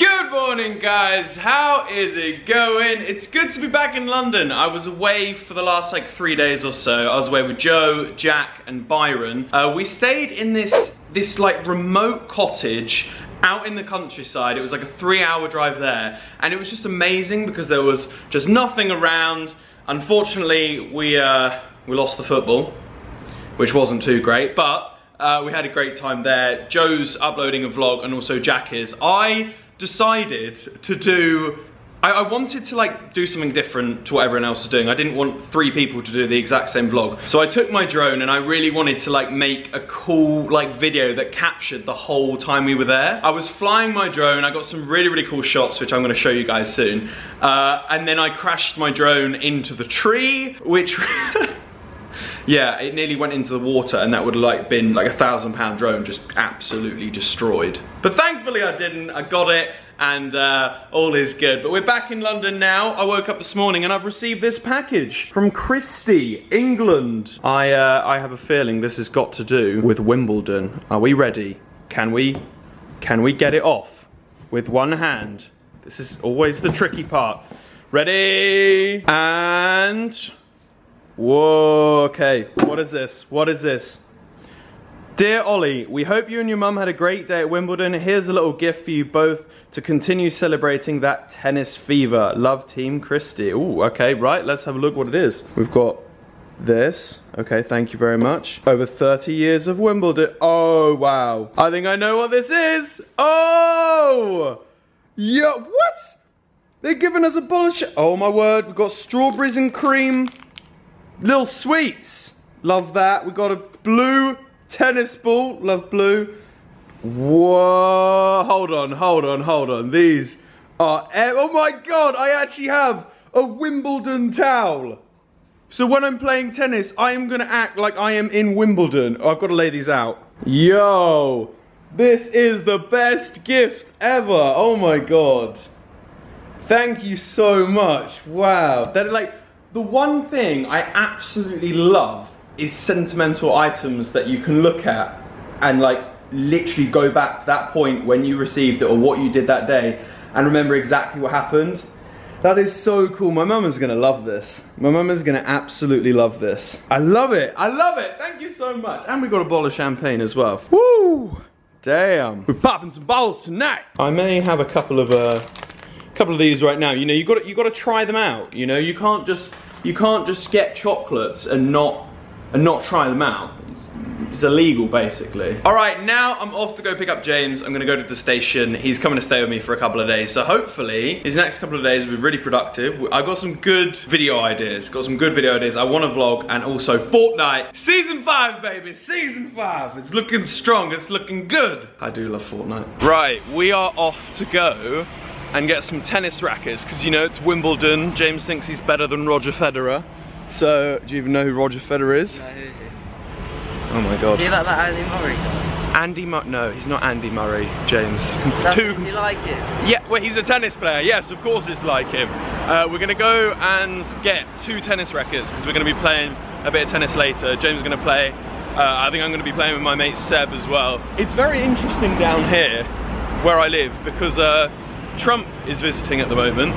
Good morning guys, how is it going? It's good to be back in London. I was away for the last like three days or so. I was away with Joe, Jack and Byron. Uh, we stayed in this, this like remote cottage out in the countryside. It was like a three hour drive there and it was just amazing because there was just nothing around. Unfortunately, we, uh, we lost the football, which wasn't too great, but uh, we had a great time there. Joe's uploading a vlog and also Jack is. I decided to do I, wanted to like do something different to what everyone else was doing. I didn't want three people to do the exact same vlog. So I took my drone and I really wanted to like make a cool like video that captured the whole time we were there. I was flying my drone, I got some really, really cool shots, which I'm gonna show you guys soon. Uh, and then I crashed my drone into the tree, which yeah, it nearly went into the water and that would have like been like a thousand pound drone just absolutely destroyed. But thankfully I didn't, I got it and uh, all is good. But we're back in London now. I woke up this morning and I've received this package from Christy, England. I, uh, I have a feeling this has got to do with Wimbledon. Are we ready? Can we, can we get it off with one hand? This is always the tricky part. Ready? And Whoa, okay. What is this? What is this? Dear Oli, we hope you and your mum had a great day at Wimbledon. Here's a little gift for you both to continue celebrating that tennis fever. Love Team Christy. Ooh, okay, right. Let's have a look what it is. We've got this. Okay, thank you very much. Over 30 years of Wimbledon. Oh, wow. I think I know what this is. Oh! Yeah, what? They're giving us a bowl Oh my word, we've got strawberries and cream. Little sweets. Love that. We got a blue tennis ball. Love blue. Whoa. Hold on, hold on, hold on. These are... Oh my god, I actually have a Wimbledon towel. So when I'm playing tennis, I am going to act like I am in Wimbledon. Oh, I've got to lay these out. Yo. This is the best gift ever. Oh my god. Thank you so much. Wow. They're like the one thing I absolutely love is sentimental items that you can look at and like literally go back to that point when you received it or what you did that day and remember exactly what happened. That is so cool. My mum is gonna love this. My mum is gonna absolutely love this. I love it. I love it. Thank you so much. And we got a bottle of champagne as well. Woo! Damn. We're popping some bottles tonight. I may have a couple of uh, couple of these right now. You know, you got you got to try them out. You know, you can't just you can't just get chocolates and not and not try them out. It's illegal, basically. All right, now I'm off to go pick up James. I'm gonna go to the station. He's coming to stay with me for a couple of days. So hopefully, his next couple of days will be really productive. I've got some good video ideas. Got some good video ideas. I want to vlog and also Fortnite. Season five, baby, season five. It's looking strong, it's looking good. I do love Fortnite. Right, we are off to go and get some tennis rackets because you know it's Wimbledon. James thinks he's better than Roger Federer. So, do you even know who Roger Federer is? No, who, who? Oh my god. Do you like that Andy Murray? Andy Murray? No, he's not Andy Murray, James. That's, Two. Do you like him? Yeah, well, he's a tennis player. Yes, of course it's like him. Uh, we're gonna go and get two tennis rackets because we're gonna be playing a bit of tennis later. James is gonna play. Uh, I think I'm gonna be playing with my mate Seb as well. It's very interesting down here where I live because uh, Trump is visiting at the moment.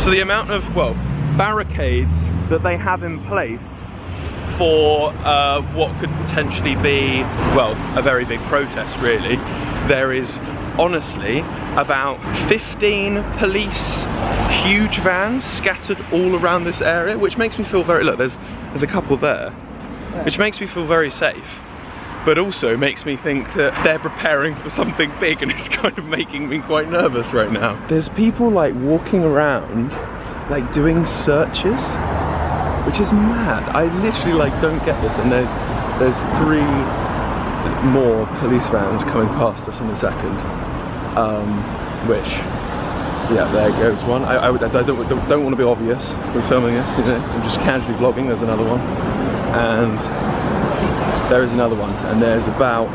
So the amount of, well, barricades that they have in place for uh, what could potentially be, well, a very big protest really. There is honestly about 15 police huge vans scattered all around this area, which makes me feel very, look, there's, there's a couple there, which makes me feel very safe but also makes me think that they're preparing for something big and it's kind of making me quite nervous right now. There's people like walking around like doing searches which is mad. I literally like don't get this and there's there's three more police vans coming past us in a second um, which yeah there goes one I, I, I don't, don't, don't want to be obvious when filming this you know I'm just casually vlogging there's another one and there is another one, and there's about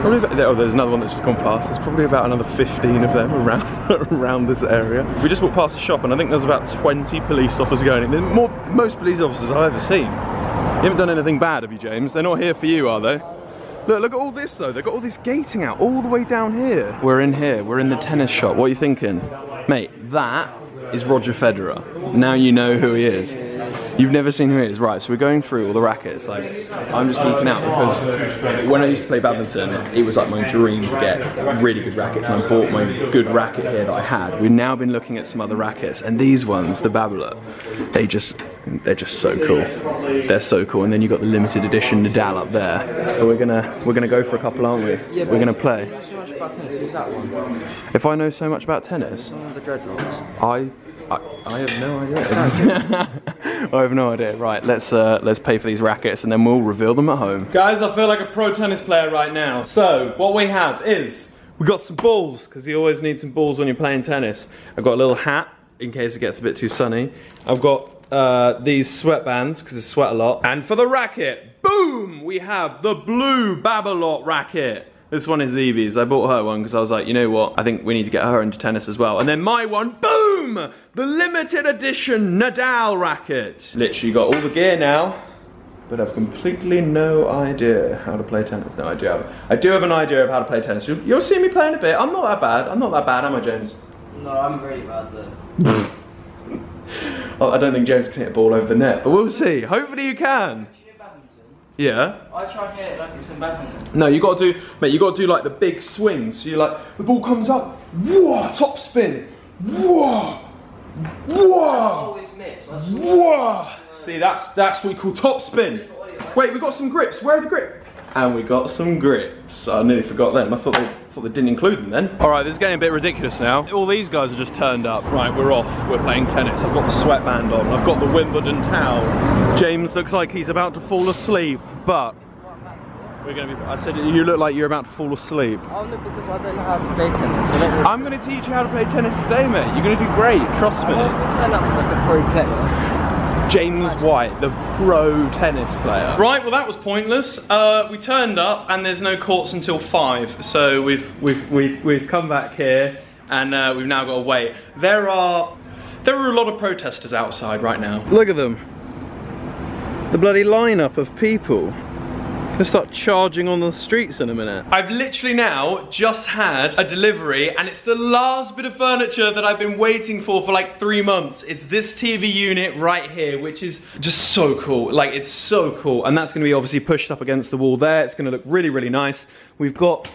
probably about, oh, there's another one that's just gone past. There's probably about another 15 of them around around this area. We just walked past the shop, and I think there's about 20 police officers going. in. More, most police officers I've ever seen. You haven't done anything bad, have you, James? They're not here for you, are they? Look, look at all this though. They've got all this gating out all the way down here. We're in here. We're in the tennis shop. What are you thinking? Mate, that is Roger Federer. Now you know who he is. You've never seen who it is, right? So we're going through all the rackets. Like, I'm just geeking out because when I used to play badminton, it was like my dream to get really good rackets, and I bought my good racket here that I had. We've now been looking at some other rackets, and these ones, the Babolat, they just, they're just so cool. They're so cool. And then you've got the limited edition Nadal up there. So we're gonna, we're gonna go for a couple, aren't we? we're gonna play. So much about tennis. Who's that one? If I know so much about tennis, One with the dreadlocks. I, I, I have no idea. I have no idea. Right, let's uh, let's pay for these rackets and then we'll reveal them at home. Guys, I feel like a pro tennis player right now. So what we have is we got some balls because you always need some balls when you're playing tennis. I've got a little hat in case it gets a bit too sunny. I've got uh, these sweatbands because I sweat a lot. And for the racket, boom, we have the blue Babolat racket. This one is Evie's. I bought her one because I was like, you know what? I think we need to get her into tennis as well. And then my one, boom! The limited edition Nadal racket. Literally got all the gear now, but I've completely no idea how to play tennis. No idea. I do have an idea of how to play tennis. You'll, you'll see me playing a bit. I'm not that bad. I'm not that bad, am I, James? No, I'm really bad though. I don't think James can hit a ball over the net, but we'll see. Hopefully you can. You? Yeah. I try and hit it like it's in badminton. No, you gotta do, mate, you gotta do like the big swings. So you're like, the ball comes up, whoa, top spin, whoa, whoa, Always miss. That's whoa. See, that's, that's what we call top spin. Wait, we got some grips. Where are the grips? And we got some grips. I nearly forgot them. I thought they, thought they didn't include them then. All right, this is getting a bit ridiculous now. All these guys are just turned up. Right, we're off. We're playing tennis. I've got the sweatband on. I've got the Wimbledon towel. James looks like he's about to fall asleep, but we're gonna be. I said you look like you're about to fall asleep. Oh no, because I don't know how to play tennis. I don't really... I'm gonna teach you how to play tennis today, mate. You're gonna do great. Trust I me. want to turn up like a pro player. James White, the pro tennis player. Right, well that was pointless. Uh, we turned up and there's no courts until five, so we've we've we've, we've come back here and uh, we've now got to wait. There are there are a lot of protesters outside right now. Look at them. The bloody lineup of people. Gonna start charging on the streets in a minute. I've literally now just had a delivery and it's the last bit of furniture that I've been waiting for for like three months. It's this TV unit right here, which is just so cool. Like it's so cool. And that's gonna be obviously pushed up against the wall there. It's gonna look really, really nice. We've got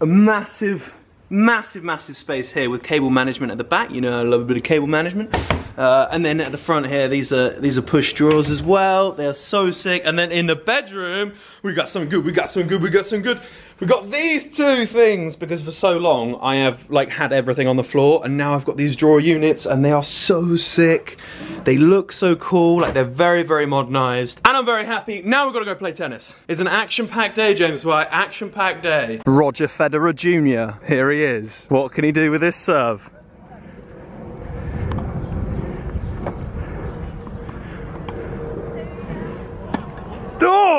a massive, massive, massive space here with cable management at the back. You know, I love a bit of cable management. Uh, and then at the front here, these are these are push drawers as well. They're so sick. And then in the bedroom, we got some good. We got some good. We got some good. We got these two things because for so long I have like had everything on the floor, and now I've got these drawer units, and they are so sick. They look so cool. Like they're very, very modernized, and I'm very happy. Now we've got to go play tennis. It's an action-packed day, James White. Action-packed day. Roger Federer Jr. Here he is. What can he do with this serve?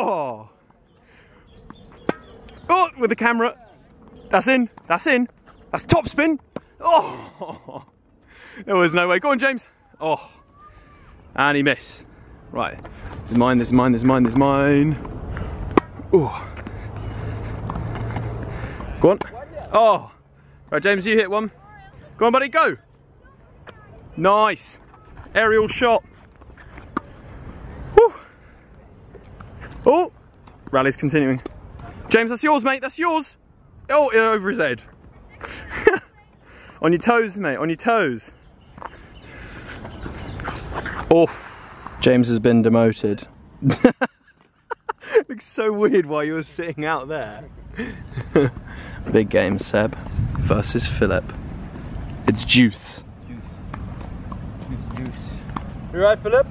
Oh! Oh, with the camera. That's in. That's in. That's top spin. Oh! There was no way. Go on, James. Oh. And he missed. Right. This is mine, this is mine, this is mine, this is mine. Oh. Go on. Oh. Right, James, you hit one. Go on, buddy, go. Nice. Aerial shot. Oh. Rally's continuing. James, that's yours, mate. That's yours. Oh, over his head. on your toes, mate. On your toes. Oof. James has been demoted. Looks so weird while you were sitting out there. Big game, Seb versus Philip. It's juice. You right, Philip?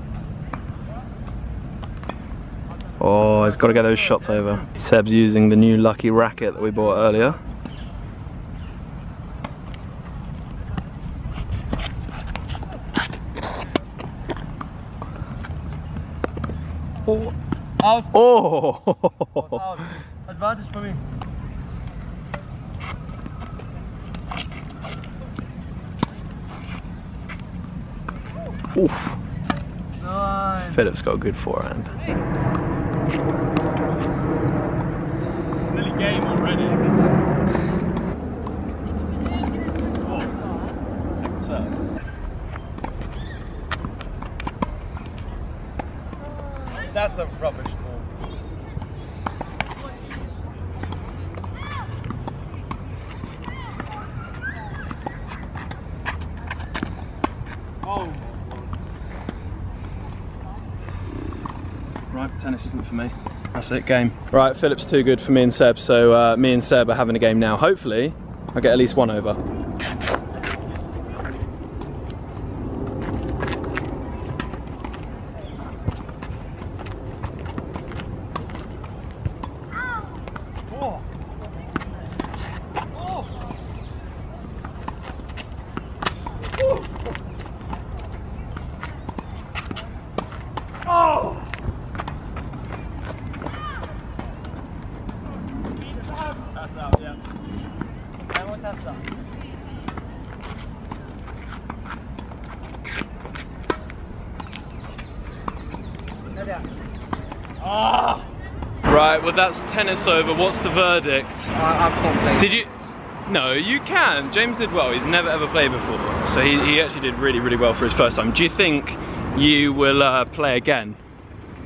Oh, he's got to get those shots over. Seb's using the new lucky racket that we bought earlier. Oh. Oh! Advantage for me. Oof. Nice. Philip's got a good forehand. That's a rubbish ball. Oh. Tennis isn't for me. That's it, game. Right, Philip's too good for me and Seb, so uh, me and Seb are having a game now. Hopefully, I get at least one over. That's out, yeah. Right, well that's tennis over. What's the verdict? I, I can't play. Did you? No, you can. James did well. He's never ever played before, so he, he actually did really really well for his first time. Do you think you will uh, play again?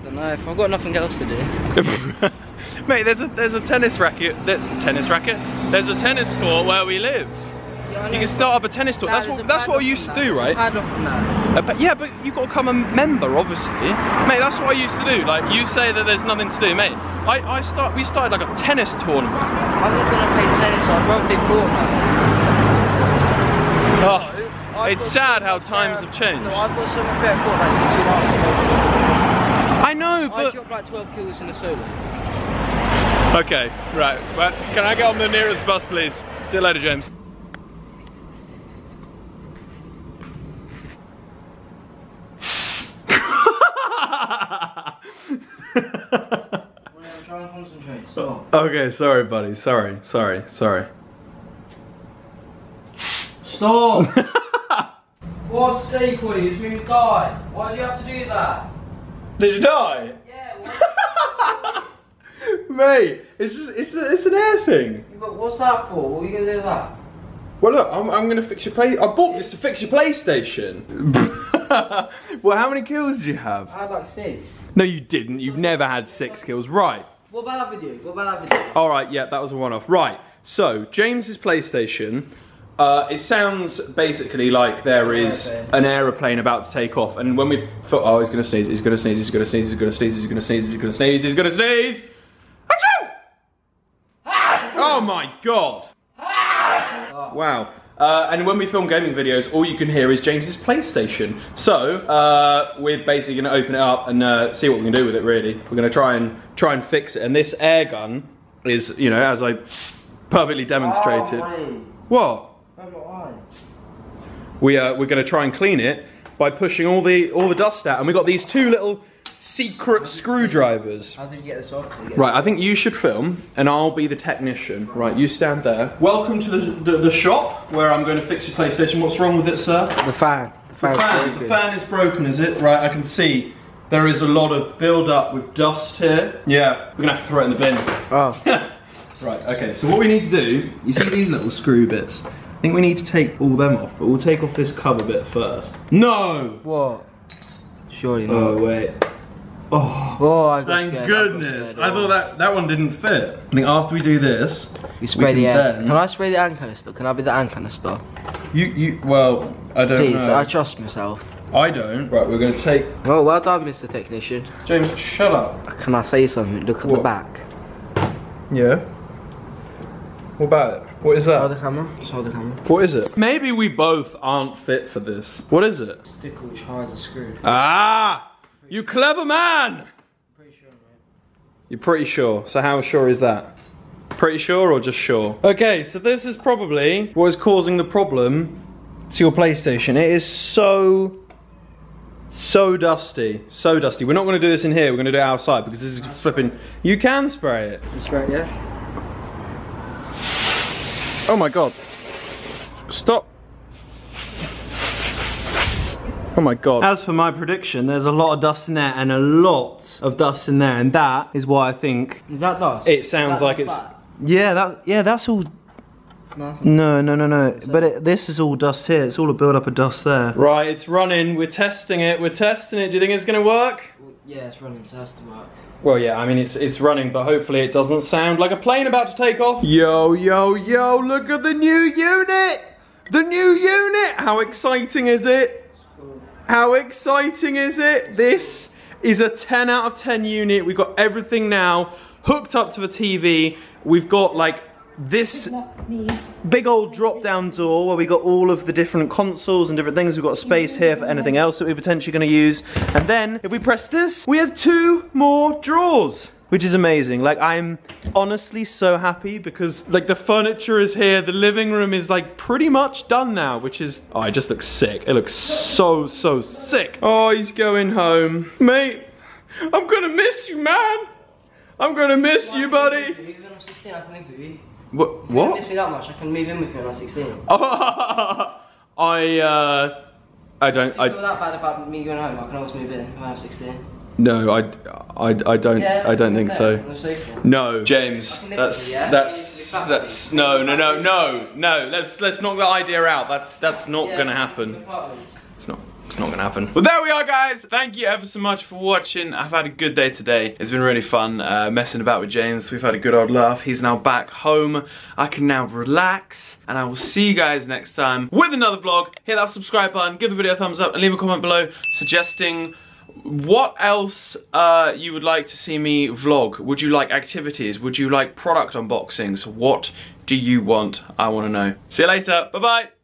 I don't know if I've got nothing else to do. Mate, there's a there's a tennis racket. There, tennis racket. There's a tennis court where we live. You can start up a tennis court. That's what that's what I used to do, right? Uh, but yeah, but you've got to become a member, obviously, mate. That's what I used to do. Like you say that there's nothing to do, mate. I, I start we started like a tennis tournament. I'm not gonna play tennis. I'd rather play Fortnite. Oh, I've it's sad how times have changed. No, I've got so much better Fortnite since you last. I know, I but dropped like 12 kills in a solo. Okay, right. Well, can I get on the nearest bus, please? See you later, James. I'm trying to concentrate. Stop. okay, sorry, buddy. Sorry, sorry, sorry. Stop! What's sake, Woody? It's me to die. Why do you have to do that? Did you die? Yeah, what? Mate, it's just, it's, a, it's an air thing. but what's that for? What are you gonna do with that? Well, look, I'm, I'm gonna fix your play. I bought this to fix your PlayStation. well, how many kills did you have? I had like six. No, you didn't. You've never had six kills. Right. What about that video? What about that video? All right. Yeah, that was a one-off. Right. So James's PlayStation. Uh, it sounds basically like there is an aeroplane about to take off, and when we thought, oh, he's gonna sneeze, he's gonna sneeze, he's gonna sneeze, he's gonna sneeze, he's gonna sneeze, he's gonna sneeze, he's gonna sneeze. Achoo! Oh my god! Wow. Uh, and when we film gaming videos, all you can hear is James's PlayStation. So uh, we're basically going to open it up and uh, see what we can do with it. Really, we're going to try and try and fix it. And this air gun is, you know, as I perfectly demonstrated. What? We uh, we're going to try and clean it by pushing all the all the dust out. And we got these two little secret screwdrivers. How did you get this off? Get Right, I think you should film, and I'll be the technician. Right, you stand there. Welcome to the, the, the shop where I'm going to fix your PlayStation. What's wrong with it, sir? The fan. The The fan. The fan is broken, is it? Right, I can see there is a lot of build up with dust here. Yeah, we're gonna have to throw it in the bin. Oh. Right, okay, so what we need to do, you see these little screw bits? I think we need to take all them off, but we'll take off this cover bit first. No! What? Surely not. Oh, wait. Oh. Oh, I got Thank scared. goodness. I, got I thought that that one didn't fit. I think after we do this, We spray can the air. then- Can I spray the ant canister? Can I be the ant canister? you you well, I don't Please, know. I trust myself. I don't. Right, we're gonna take Oh, well done, Mr. Technician. James. Shut up. Can I say something? Look at the back. Yeah. What about it? What is that? Hold that? the camera. Just hold the camera. What is it? Maybe we both aren't fit for this. What is it? Stick which hides are screwed. Ah! You clever man! Pretty sure, mate. You're pretty sure. So how sure is that? Pretty sure or just sure? Okay, so this is probably what is causing the problem to your PlayStation. It is so so dusty. So dusty. We're not gonna do this in here, we're gonna do it outside because this is flipping you can spray it. You spray it, yeah? Oh my god. Stop. Oh my god. As for my prediction, there's a lot of dust in there and a lot of dust in there, and that is why I think Is that dust? it sounds like it's. that? Yeah, that yeah, that's all. No, no, no, no. But it, this is all dust here. It's all a build up of dust there. Right, it's running. We're testing it. We're testing it. Do you think it's gonna work? Yeah, it's running, so it has to work. Well, yeah, I mean, it's it's running, but hopefully it doesn't sound like a plane about to take off. Yo, yo, yo, look at the new unit! The new unit! How exciting is it? How exciting is it? This is a 10 out of 10 unit. We've got everything now hooked up to the TV. We've got like this big old drop down door where we got all of the different consoles and different things. We've got space here for anything else that we're potentially going to use. And then if we press this, we have two more drawers. Which is amazing. Like I'm honestly so happy because like the furniture is here. The living room is like pretty much done now, which is oh, it just looks sick. It looks so so sick. Oh, he's going home, mate. I'm gonna miss you, man. I'm gonna miss you, buddy. If you're when I'm 16, I can live with you. What? Don't What? miss me that much, I can move in with you when I'm 16. I uh, I don't. If you feel I that bad about me going home, I can always move in when I'm 16. No. I I, I don't. I don't think so. on the sofa. No, James. I can live That's with you, yeah? that's You- you fuck that's no no no no no. Let's let's knock that idea out. That's that's not Yeah, gonna happen. It's not. It's not gonna happen. Well, there we are, guys. Thank you ever so much for watching. I've had a good day today. It's been really fun uh, messing about with James. We've had a good old laugh. He's now back home. I can now relax, and I will see you guys next time with another vlog. Hit that subscribe button, give the video a thumbs up, and leave a comment below suggesting what else uh, you would like to see me vlog. Would you like activities? Would you like product unboxings? What do you want? I want to know. See you later. Bye bye.